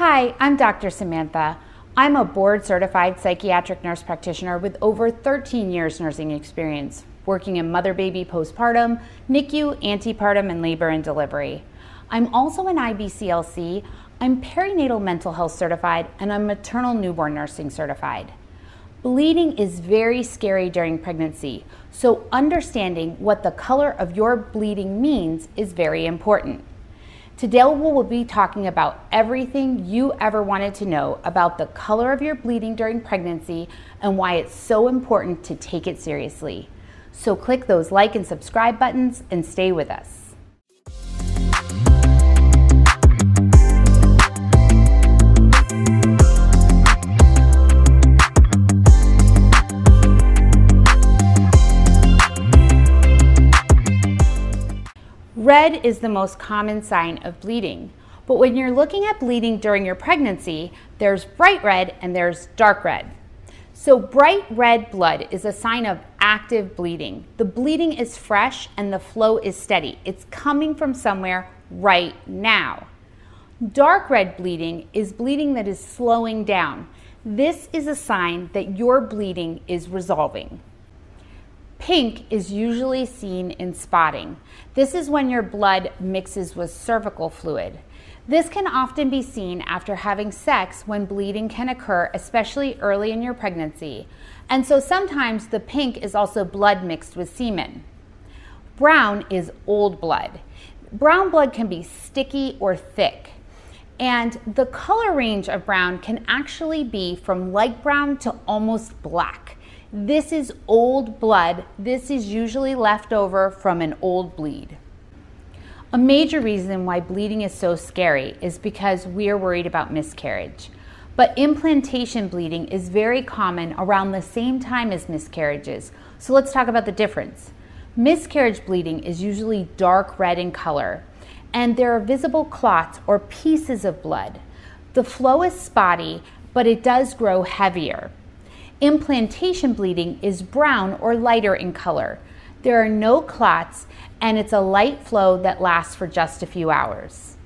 Hi, I'm Dr. Samantha. I'm a board certified psychiatric nurse practitioner with over 13 years nursing experience, working in mother baby postpartum, NICU, antepartum, and labor and delivery. I'm also an IBCLC, I'm perinatal mental health certified, and I'm maternal newborn nursing certified. Bleeding is very scary during pregnancy, so understanding what the color of your bleeding means is very important. Today we will be talking about everything you ever wanted to know about the color of your bleeding during pregnancy and why it's so important to take it seriously. So click those like and subscribe buttons and stay with us. Red is the most common sign of bleeding. But when you're looking at bleeding during your pregnancy, there's bright red and there's dark red. So, bright red blood is a sign of active bleeding. The bleeding is fresh and the flow is steady. It's coming from somewhere right now. Dark red bleeding is bleeding that is slowing down. This is a sign that your bleeding is resolving. Pink is usually seen in spotting. This is when your blood mixes with cervical fluid. This can often be seen after having sex when bleeding can occur, especially early in your pregnancy. And so sometimes the pink is also blood mixed with semen. Brown is old blood. Brown blood can be sticky or thick. And the color range of brown can actually be from light brown to almost black. This is old blood. This is usually left over from an old bleed. A major reason why bleeding is so scary is because we are worried about miscarriage. But implantation bleeding is very common around the same time as miscarriages. So let's talk about the difference. Miscarriage bleeding is usually dark red in color, and there are visible clots or pieces of blood. The flow is spotty, but it does grow heavier. Implantation bleeding is brown or lighter in color. There are no clots and it's a light flow that lasts for just a few hours.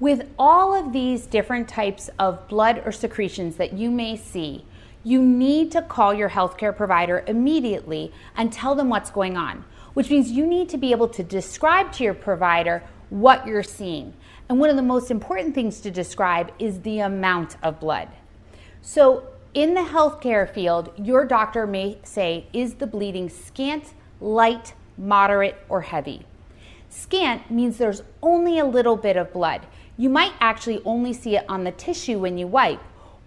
With all of these different types of blood or secretions that you may see, you need to call your healthcare provider immediately and tell them what's going on, which means you need to be able to describe to your provider what you're seeing. And one of the most important things to describe is the amount of blood. So in the healthcare field, your doctor may say, is the bleeding scant, light, moderate, or heavy? Scant means there's only a little bit of blood. You might actually only see it on the tissue when you wipe,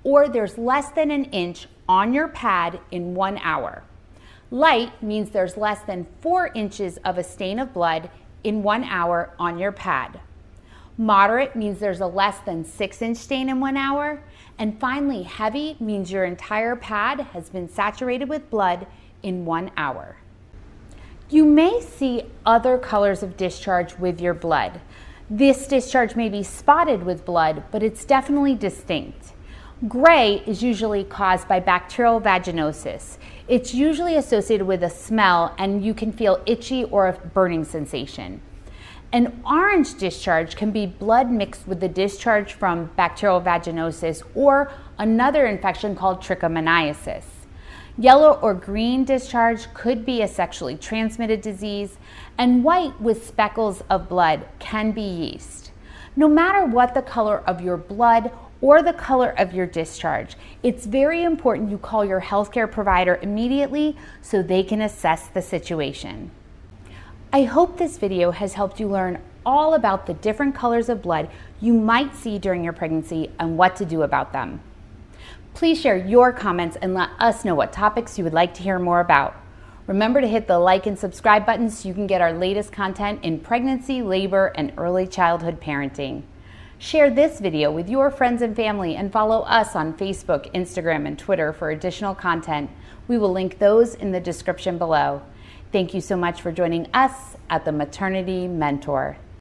or there's less than an inch on your pad in one hour. Light means there's less than four inches of a stain of blood in one hour on your pad. Moderate means there's a less than six inch stain in one hour. And finally, heavy means your entire pad has been saturated with blood in one hour. You may see other colors of discharge with your blood. This discharge may be spotted with blood, but it's definitely distinct. Gray is usually caused by bacterial vaginosis. It's usually associated with a smell, and you can feel itchy or a burning sensation. An orange discharge can be blood mixed with the discharge from bacterial vaginosis or another infection called trichomoniasis. Yellow or green discharge could be a sexually transmitted disease, and white with speckles of blood can be yeast. No matter what the color of your blood or the color of your discharge, it's very important you call your healthcare provider immediately so they can assess the situation. I hope this video has helped you learn all about the different colors of blood you might see during your pregnancy and what to do about them. Please share your comments and let us know what topics you would like to hear more about. Remember to hit the like and subscribe button so you can get our latest content in pregnancy, labor, and early childhood parenting. Share this video with your friends and family and follow us on Facebook, Instagram, and Twitter for additional content. We will link those in the description below. Thank you so much for joining us at the Maternity Mentor.